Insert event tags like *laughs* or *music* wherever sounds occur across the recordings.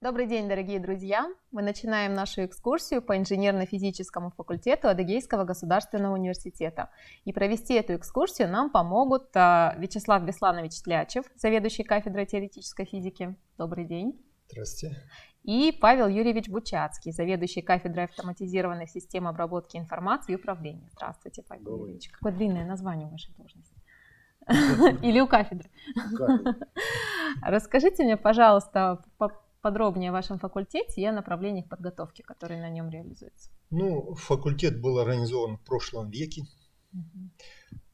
Добрый день, дорогие друзья! Мы начинаем нашу экскурсию по инженерно-физическому факультету Адыгейского государственного университета. И провести эту экскурсию нам помогут а, Вячеслав Бесланович Тлячев, заведующий кафедрой теоретической физики. Добрый день! Здравствуйте! И Павел Юрьевич Бучацкий, заведующий кафедрой автоматизированных систем обработки информации и управления. Здравствуйте, Павел Добрый. Юрьевич. Какое длинное название у вашей должности? *laughs* Или у кафедры? *laughs* Расскажите мне, пожалуйста, подробнее о вашем факультете и о направлениях подготовки, которые на нем реализуются. Ну, факультет был организован в прошлом веке. Угу.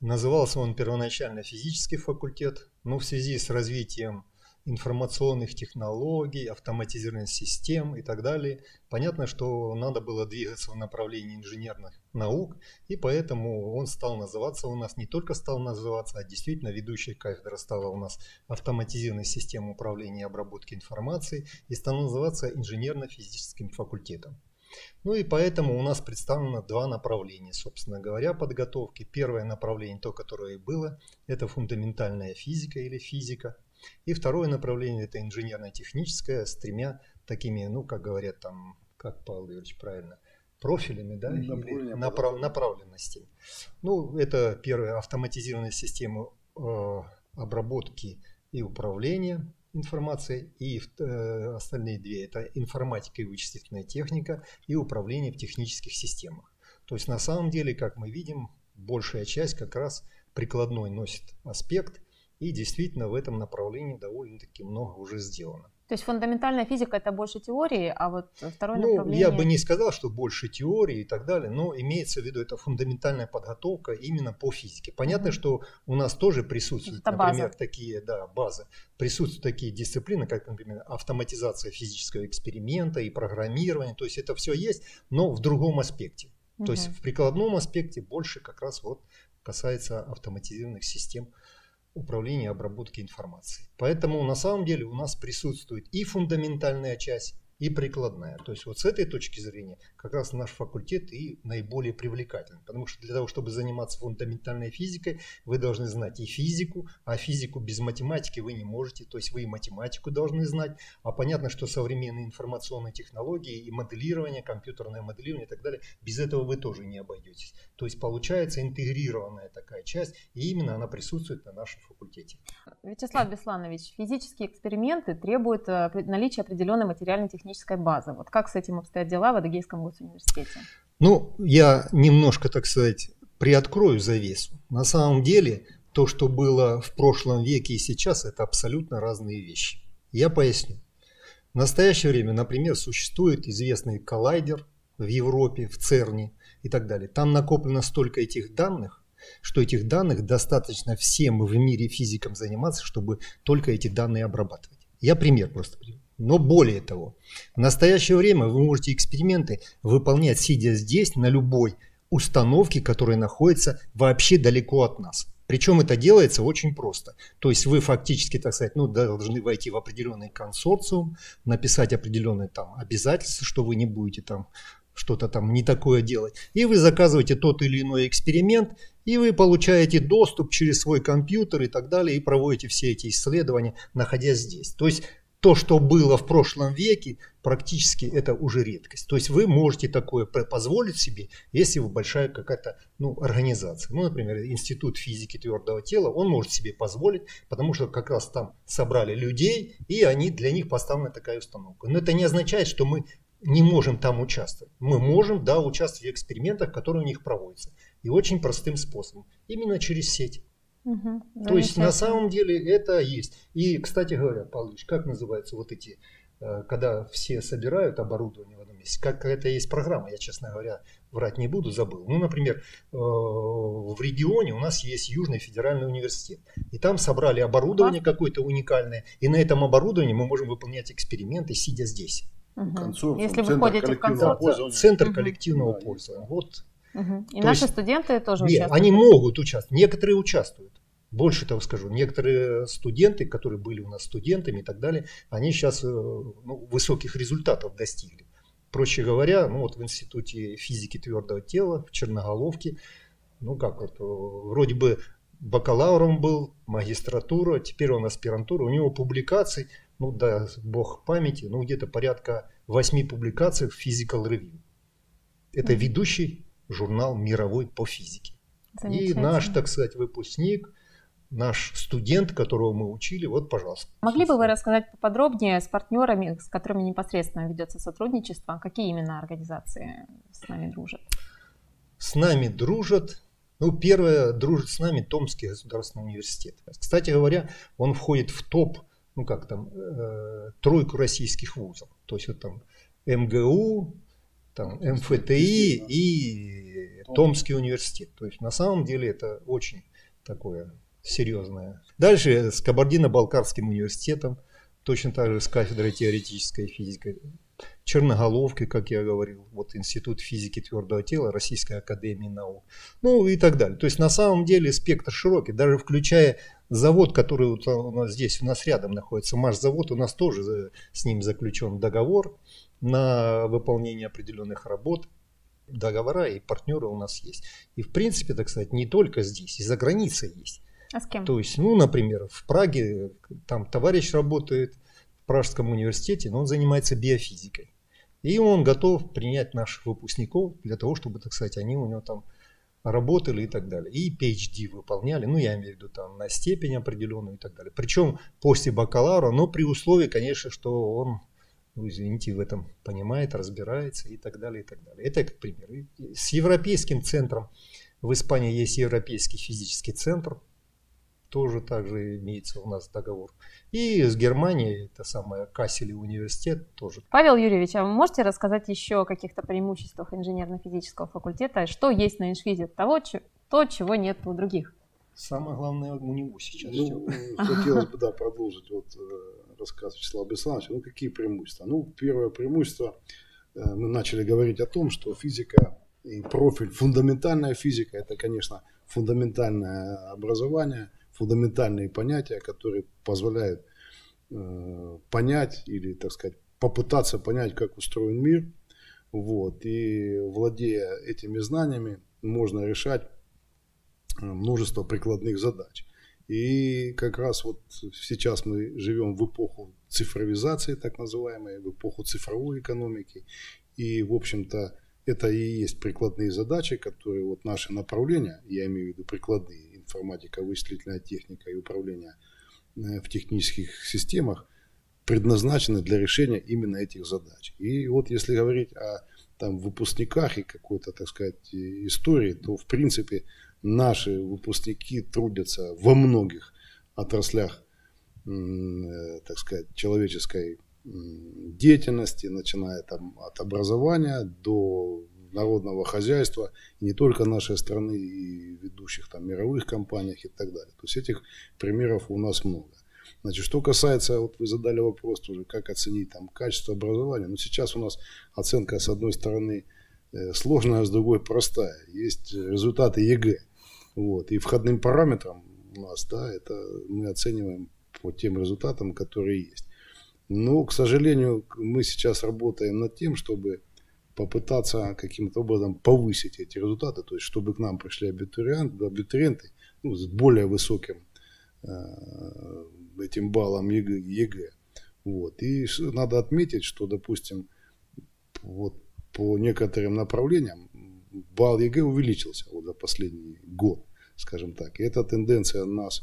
Назывался он первоначально физический факультет, но в связи с развитием информационных технологий, автоматизированных систем и так далее. Понятно, что надо было двигаться в направлении инженерных наук, и поэтому он стал называться у нас, не только стал называться, а действительно ведущая кафедра стала у нас автоматизированной системой управления и обработки информации и стал называться инженерно-физическим факультетом. Ну и поэтому у нас представлено два направления, собственно говоря, подготовки. Первое направление, то, которое и было, это фундаментальная физика или физика – и второе направление – это инженерно-техническое с тремя такими, ну, как говорят там, как Павел Юрьевич правильно, профилями, да, направ, направленностями. Ну, это первая автоматизированная система э, обработки и управления информацией, и э, остальные две – это информатика и вычислительная техника и управление в технических системах. То есть на самом деле, как мы видим, большая часть как раз прикладной носит аспект – и действительно в этом направлении довольно-таки много уже сделано. То есть фундаментальная физика это больше теории, а вот второе ну, направление... Я бы не сказал, что больше теории и так далее, но имеется в виду это фундаментальная подготовка именно по физике. Понятно, mm-hmm. что у нас тоже присутствуют, это например, база. такие да, базы, присутствуют такие дисциплины, как, например, автоматизация физического эксперимента и программирование. То есть это все есть, но в другом аспекте. Mm-hmm. То есть в прикладном аспекте больше как раз вот касается автоматизированных систем управления обработки информации. Поэтому на самом деле у нас присутствует и фундаментальная часть, и прикладная. То есть вот с этой точки зрения как раз наш факультет и наиболее привлекательный. Потому что для того, чтобы заниматься фундаментальной физикой, вы должны знать и физику, а физику без математики вы не можете. То есть вы и математику должны знать. А понятно, что современные информационные технологии и моделирование, компьютерное моделирование и так далее, без этого вы тоже не обойдетесь. То есть получается интегрированная такая часть, и именно она присутствует на нашем факультете. Вячеслав Бесланович, физические эксперименты требуют э, наличия определенной материально-технической технической базы. Вот как с этим обстоят дела в Адыгейском госуниверситете? Ну, я немножко, так сказать, приоткрою завесу. На самом деле, то, что было в прошлом веке и сейчас, это абсолютно разные вещи. Я поясню. В настоящее время, например, существует известный коллайдер в Европе, в ЦЕРНе и так далее. Там накоплено столько этих данных, что этих данных достаточно всем в мире физикам заниматься, чтобы только эти данные обрабатывать. Я пример просто приведу. Но более того, в настоящее время вы можете эксперименты выполнять, сидя здесь, на любой установке, которая находится вообще далеко от нас. Причем это делается очень просто. То есть вы фактически, так сказать, ну, должны войти в определенный консорциум, написать определенные там обязательства, что вы не будете там что-то там не такое делать. И вы заказываете тот или иной эксперимент, и вы получаете доступ через свой компьютер и так далее, и проводите все эти исследования, находясь здесь. То есть то, что было в прошлом веке, практически это уже редкость. То есть вы можете такое позволить себе, если вы большая какая-то ну, организация. Ну, например, Институт физики твердого тела, он может себе позволить, потому что как раз там собрали людей, и они, для них поставлена такая установка. Но это не означает, что мы не можем там участвовать. Мы можем, да, участвовать в экспериментах, которые у них проводятся. И очень простым способом. Именно через сеть. Угу, То есть на самом деле это есть. И, кстати говоря, Павлович, как называются вот эти, э, когда все собирают оборудование в одном месте, как это есть программа, я, честно говоря, врать не буду, забыл. Ну, например, э, в регионе у нас есть Южный федеральный университет. И там собрали оборудование какое-то уникальное. И на этом оборудовании мы можем выполнять эксперименты, сидя здесь. Угу. Если вы входите в консорциум. Центр угу. коллективного пользования. Вот Угу. И То наши есть, студенты тоже нет, участвуют? Они могут участвовать, некоторые участвуют. Больше того скажу, некоторые студенты, которые были у нас студентами и так далее, они сейчас э, ну, высоких результатов достигли. Проще говоря, ну вот в Институте физики твердого тела в Черноголовке, ну как вот, э, вроде бы бакалавром был, магистратура, теперь он аспирантура, у него публикаций, ну да, бог памяти, ну где-то порядка восьми публикаций в Physical Review. Это ведущий журнал мировой по физике. И наш, так сказать, выпускник, наш студент, которого мы учили, вот, пожалуйста. Могли бы вы рассказать поподробнее с партнерами, с которыми непосредственно ведется сотрудничество, какие именно организации с нами дружат? С нами дружат ну, первое, дружит с нами Томский государственный университет. Кстати говоря, он входит в топ, ну как там, э, тройку российских вузов. То есть вот там МГУ, там МФТИ и Томский университет. То есть на самом деле это очень такое серьезное. Дальше с Кабардино-Балкарским университетом, точно так же с кафедрой теоретической физики Черноголовки, как я говорил, вот Институт физики твердого тела, Российская академия наук, ну и так далее. То есть на самом деле спектр широкий, даже включая завод, который вот у нас здесь, у нас рядом находится, Маш-завод, у нас тоже с ним заключен договор на выполнение определенных работ, договора и партнеры у нас есть. И в принципе, так сказать, не только здесь, и за границей есть. А с кем? То есть, ну, например, в Праге там товарищ работает в Пражском университете, но он занимается биофизикой. И он готов принять наших выпускников для того, чтобы, так сказать, они у него там работали и так далее. И PhD выполняли, ну я имею в виду там на степень определенную и так далее. Причем после бакалавра, но при условии, конечно, что он, ну, извините, в этом понимает, разбирается и так далее, и так далее. Это как пример. С европейским центром в Испании есть Европейский физический центр, тоже также имеется у нас договор. И с Германией, это самое Касселе университет тоже. Павел Юрьевич, а вы можете рассказать еще о каких-то преимуществах инженерно-физического факультета? Что есть на инжфизе того, то, чего нет у других? Самое главное у него сейчас. Ну, *laughs* хотелось бы, да, продолжить вот э, рассказ Вячеслава Беслановича. Ну, какие преимущества? Ну, первое преимущество, э, мы начали говорить о том, что физика и профиль, фундаментальная физика, это, конечно, фундаментальное образование – фундаментальные понятия, которые позволяют э, понять или, так сказать, попытаться понять, как устроен мир. Вот. И владея этими знаниями, можно решать множество прикладных задач. И как раз вот сейчас мы живем в эпоху цифровизации, так называемой, в эпоху цифровой экономики. И, в общем-то, это и есть прикладные задачи, которые вот наши направления, я имею в виду прикладные, информатика, вычислительная техника и управление э, в технических системах предназначены для решения именно этих задач. И вот если говорить о там, выпускниках и какой-то, так сказать, истории, то в принципе наши выпускники трудятся во многих отраслях, э, так сказать, человеческой деятельности, начиная там от образования до народного хозяйства, не только нашей страны, и ведущих там мировых компаниях и так далее. То есть этих примеров у нас много. Значит, что касается, вот вы задали вопрос тоже, как оценить там качество образования. Ну, сейчас у нас оценка с одной стороны э, сложная, а с другой простая. Есть результаты ЕГЭ. Вот. И входным параметром у нас, да, это мы оцениваем по тем результатам, которые есть. Но, к сожалению, мы сейчас работаем над тем, чтобы попытаться каким-то образом повысить эти результаты, то есть чтобы к нам пришли абитуриенты, абитуриенты ну, с более высоким этим баллом ЕГЭ. Вот. И надо отметить, что, допустим, вот по некоторым направлениям балл ЕГЭ увеличился вот за последний год, скажем так. И эта тенденция нас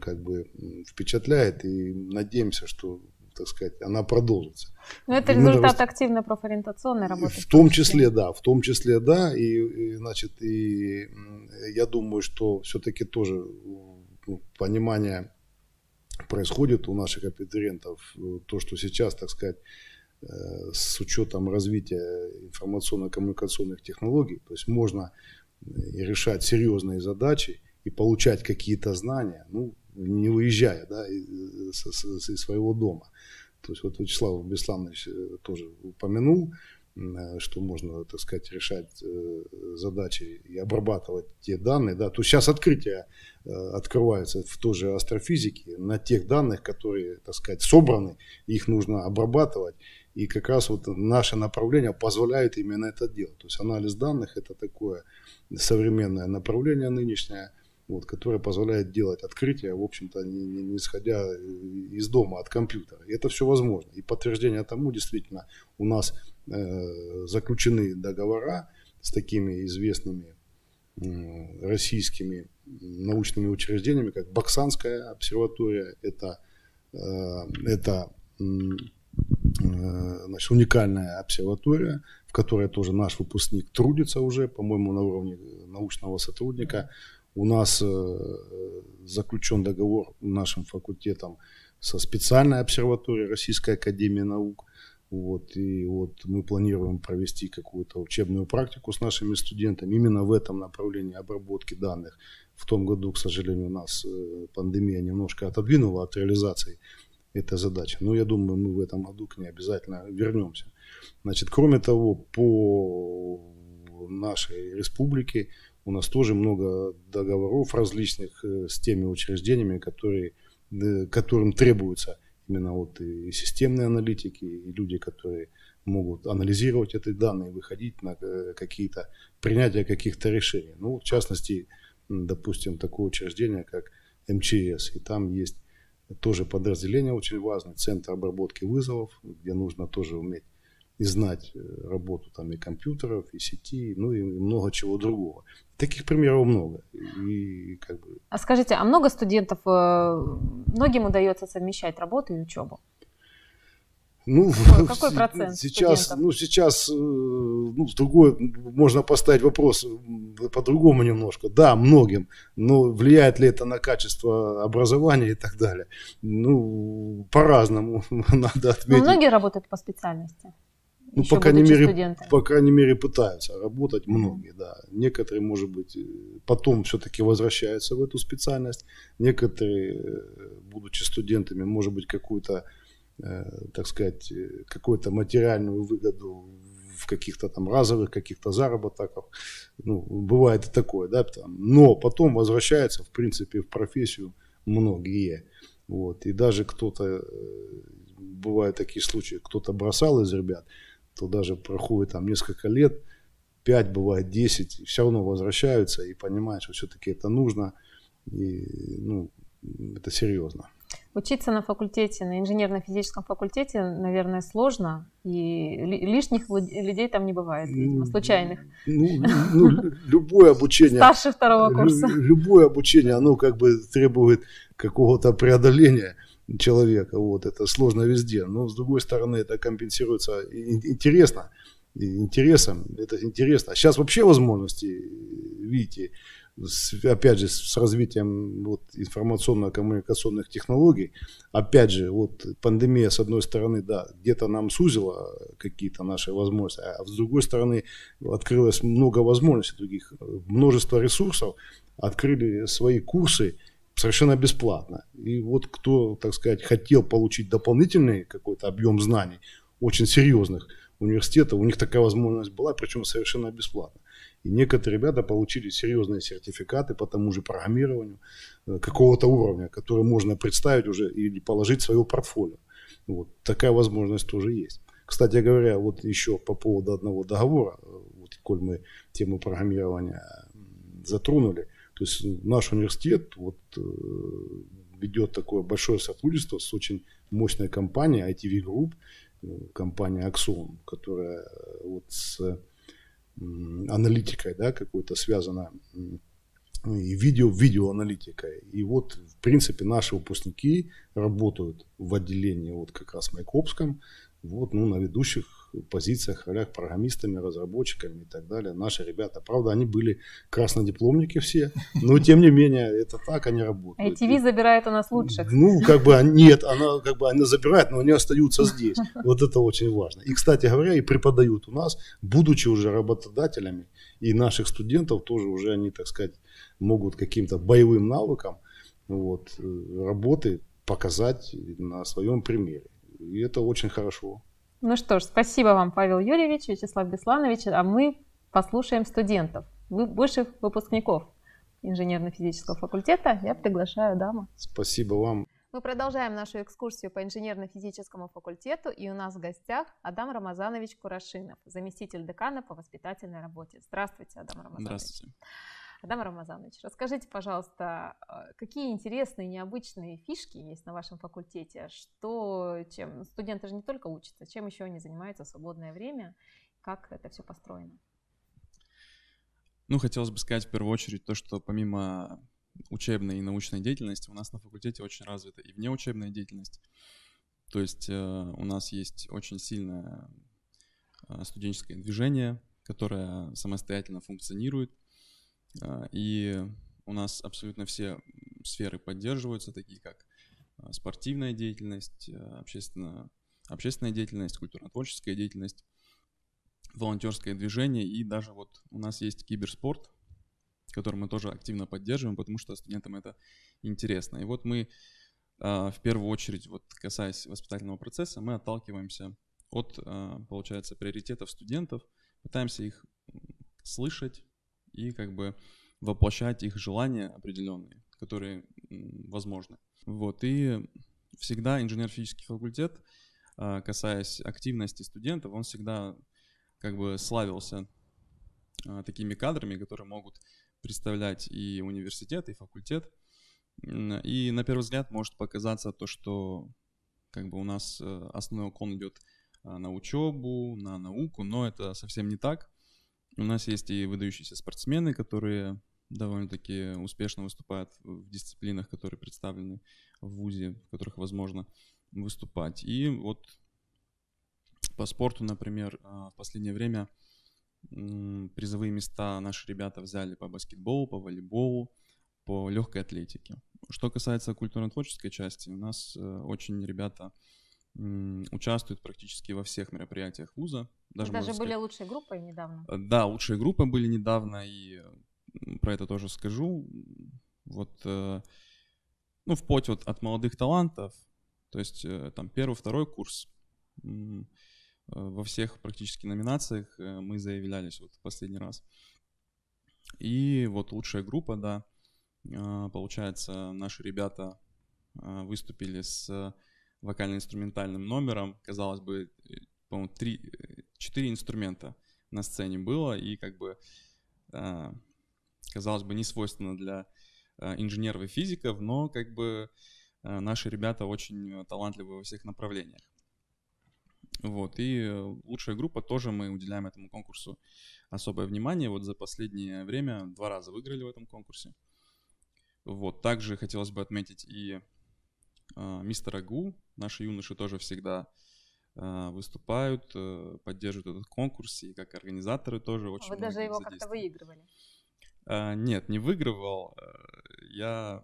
как бы впечатляет и надеемся, что так сказать, она продолжится. Но это Именно результат рост... активной профориентационной работы. В том числе, да, в том числе, да, и, и значит, и я думаю, что все-таки тоже ну, понимание происходит у наших абитуриентов, то, что сейчас, так сказать, э, с учетом развития информационно-коммуникационных технологий, то есть можно э, решать серьезные задачи и получать какие-то знания, ну, не уезжая да, из, из своего дома. То есть вот Вячеслав Бесланович э, тоже упомянул, э, что можно, так сказать, решать э, задачи и обрабатывать те данные. Да. То сейчас открытия открываются в той же астрофизике на тех данных, которые, так сказать, собраны, их нужно обрабатывать. И как раз вот наше направление позволяет именно это делать. То есть анализ данных – это такое современное направление нынешнее – вот, которая позволяет делать открытия, в общем-то, не, не, не исходя из дома, от компьютера. И это все возможно. И подтверждение тому, действительно, у нас э, заключены договора с такими известными э, российскими научными учреждениями, как Баксанская обсерватория, это, э, это э, значит, уникальная обсерватория, в которой тоже наш выпускник трудится уже, по-моему, на уровне научного сотрудника. У нас э, заключен договор нашим факультетом со специальной обсерваторией Российской Академии Наук. Вот, и вот мы планируем провести какую-то учебную практику с нашими студентами именно в этом направлении обработки данных. В том году, к сожалению, у нас э, пандемия немножко отодвинула от реализации этой задачи. Но я думаю, мы в этом году к ней обязательно вернемся. Значит, кроме того, по нашей республике у нас тоже много договоров различных э, с теми учреждениями, которые, э, которым требуются именно вот и системные аналитики, и люди, которые могут анализировать эти данные, выходить на какие-то принятия каких-то решений. Ну, в частности, допустим, такое учреждение, как МЧС, и там есть тоже подразделение очень важное, центр обработки вызовов, где нужно тоже уметь и знать э, работу там и компьютеров, и сети, ну и много чего другого. Таких примеров много. И, как бы... А скажите, а много студентов, э, многим удается совмещать работу и учебу? Ну, какой процент сейчас, студентов? ну сейчас, э, ну, с другой, можно поставить вопрос по-другому немножко. Да, многим, но влияет ли это на качество образования и так далее? Ну, по-разному *laughs* надо отметить. Но многие работают по специальности. Ну, по крайней, мере, по крайней мере, пытаются работать многие, да. Некоторые, может быть, потом все-таки возвращаются в эту специальность. Некоторые, э, будучи студентами, может быть, какую-то Э, так сказать, э, какую-то материальную выгоду в каких-то там разовых каких-то заработках. Ну, бывает и такое, да, там. но потом возвращается, в принципе, в профессию многие. Вот. И даже кто-то, э, бывают такие случаи, кто-то бросал из ребят, то даже проходит там несколько лет, 5, бывает 10, и все равно возвращаются и понимают, что все-таки это нужно, и ну, это серьезно. Учиться на факультете, на инженерно-физическом факультете, наверное, сложно, и лишних людей там не бывает, видимо, случайных. Ну, ну, любое обучение... Старше второго курса. Любое обучение, оно как бы требует какого-то преодоления человека, вот, это сложно везде, но с другой стороны это компенсируется интересно, интересом, это интересно. Сейчас вообще возможности, видите, с, опять же, с развитием вот, информационно-коммуникационных технологий, опять же, вот пандемия, с одной стороны, да, где-то нам сузила какие-то наши возможности, а с другой стороны, открылось много возможностей других, множество ресурсов, открыли свои курсы совершенно бесплатно. И вот кто, так сказать, хотел получить дополнительный какой-то объем знаний, очень серьезных университетов, у них такая возможность была, причем совершенно бесплатно. И некоторые ребята получили серьезные сертификаты по тому же программированию э, какого-то уровня, который можно представить уже или положить в свое портфолио. Вот. Такая возможность тоже есть. Кстати говоря, вот еще по поводу одного договора, э, вот, коль мы тему программирования затронули, то есть наш университет вот, э, ведет такое большое сотрудничество с очень мощной компанией ITV Group, компания Axon, которая вот с аналитикой, да, какой-то связано и видео, видеоаналитикой. И вот, в принципе, наши выпускники работают в отделении вот как раз в Майкопском, вот, ну, на ведущих позициях, ролях программистами, разработчиками и так далее. Наши ребята, правда, они были краснодипломники все, но *laughs* тем не менее, это так, они работают. ITV забирает у нас лучших. Ну, как бы нет, она как бы она забирает, но они остаются здесь. *laughs* Вот это очень важно. И, кстати говоря, и преподают у нас, будучи уже работодателями, и наших студентов тоже уже они, так сказать, могут каким-то боевым навыкам вот, э, работы показать на своем примере. И это очень хорошо. Ну что ж, спасибо вам, Павел Юрьевич, Вячеслав Бесланович, а мы послушаем студентов, бывших выпускников инженерно-физического факультета. Я приглашаю даму. Спасибо вам. Мы продолжаем нашу экскурсию по инженерно-физическому факультету, и у нас в гостях Адам Рамазанович Курашинов, заместитель декана по воспитательной работе. Здравствуйте, Адам Рамазанович. Здравствуйте. Адам Рамазанович, расскажите, пожалуйста, а, какие интересные, необычные фишки есть на вашем факультете? Что, чем студенты же не только учатся, чем еще они занимаются в свободное время? Как это все построено? Ну, хотелось бы сказать в первую очередь то, что помимо учебной и научной деятельности у нас на факультете очень развита и внеучебная деятельность. То есть э, у нас есть очень сильное э, студенческое движение, которое самостоятельно функционирует. Э, и у нас абсолютно все сферы поддерживаются, такие как э, спортивная деятельность, э, общественно, общественная деятельность, культурно-творческая деятельность, волонтерское движение и даже вот у нас есть киберспорт, который мы тоже активно поддерживаем, потому что студентам это интересно. И вот мы в первую очередь, вот касаясь воспитательного процесса, мы отталкиваемся от, получается, приоритетов студентов, пытаемся их слышать и как бы воплощать их желания определенные, которые возможны. Вот, и всегда инженер-физический факультет, а, касаясь активности студентов, он всегда как бы славился а, такими кадрами, которые могут представлять и университет, и факультет. И на первый взгляд может показаться то, что как бы у нас э, основной уклон идет а, на учебу, на науку, но это совсем не так. У нас есть и выдающиеся спортсмены, которые довольно-таки успешно выступают в дисциплинах, которые представлены в ВУЗе, в которых возможно выступать. И вот по спорту, например, а, в последнее время призовые места наши ребята взяли по баскетболу, по волейболу, по легкой атлетике. Что касается культурно-творческой части, у нас э, очень ребята участвуют практически во всех мероприятиях вуза. Даже, даже были лучшей группой недавно. Э, да, лучшие группы были недавно, и про это тоже скажу. Вот, э, ну, вплоть вот от молодых талантов, то есть э, там первый, второй курс, во всех практически номинациях мы заявлялись вот в последний раз. И вот лучшая группа, да, получается, наши ребята выступили с вокально-инструментальным номером. Казалось бы, по-моему, три, четыре инструмента на сцене было, и как бы, э, казалось бы, не свойственно для э, инженеров и физиков, но как бы э, наши ребята очень талантливы во всех направлениях. Вот, и лучшая группа тоже мы уделяем этому конкурсу особое внимание. Вот за последнее время два раза выиграли в этом конкурсе. Вот, также хотелось бы отметить и э, мистера Гу. Наши юноши тоже всегда э, выступают, э, поддерживают этот конкурс, и как организаторы тоже очень Вы даже его как-то выигрывали? Э, нет, не выигрывал. Я,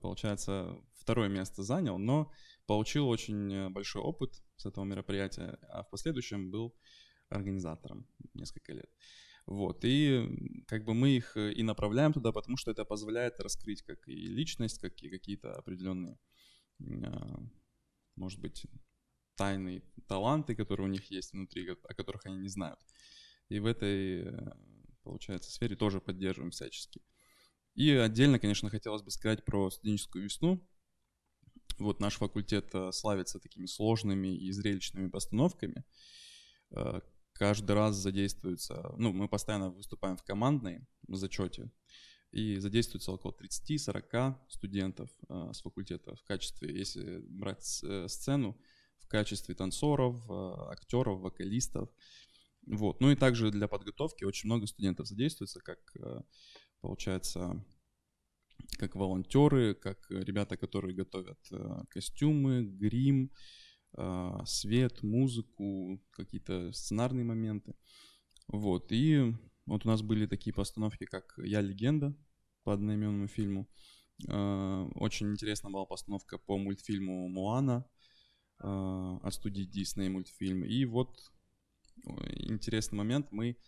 получается, второе место занял, но получил очень большой опыт с этого мероприятия, а в последующем был организатором несколько лет. Вот, и как бы мы их и направляем туда, потому что это позволяет раскрыть как и личность, как и какие-то определенные а, может быть, тайные таланты, которые у них есть внутри, о которых они не знают. И в этой, э, получается, сфере тоже поддерживаем всячески. И отдельно, конечно, хотелось бы сказать про студенческую весну. Вот наш факультет э, славится такими сложными и зрелищными постановками. Э, каждый раз задействуется, ну, мы постоянно выступаем в командной зачете, и задействуется около 30-40 студентов э, с факультета в качестве, если брать э, сцену, в качестве танцоров, э, актеров, вокалистов. Вот. Ну и также для подготовки очень много студентов задействуется, как э, получается, как волонтеры, как ребята, которые готовят э, костюмы, грим, э, свет, музыку, какие-то сценарные моменты. Вот. И вот у нас были такие постановки, как «Я легенда» по одноименному фильму. Э, очень интересная была постановка по мультфильму «Моана» э, от студии Disney мультфильм. И вот интересный момент, мы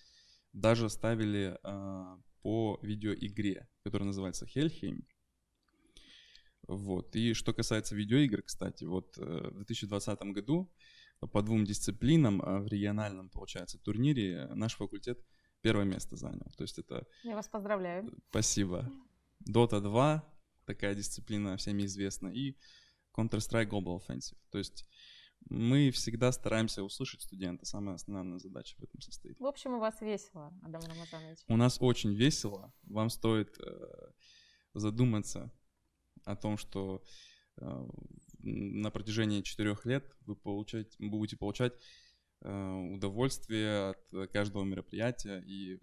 даже ставили э, по видеоигре, которая называется Хельхейм. Вот. И что касается видеоигр, кстати, вот в 2020 году по двум дисциплинам в региональном, получается, турнире наш факультет первое место занял. То есть это... Я вас поздравляю. Спасибо. Dota 2, такая дисциплина всеми известна, и Counter-Strike Global Offensive. То есть Мы всегда стараемся услышать студента. Самая основная задача в этом состоит. В общем, у вас весело, Адам Рамазанович. У нас очень весело. Вам стоит э, задуматься о том, что э, на протяжении четырех лет вы получать, будете получать удовольствие от каждого мероприятия, и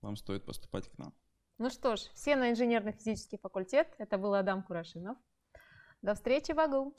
вам стоит поступать к нам. Ну что ж, все на инженерно-физический факультет. Это был Адам Курашинов. До встречи в АГУ.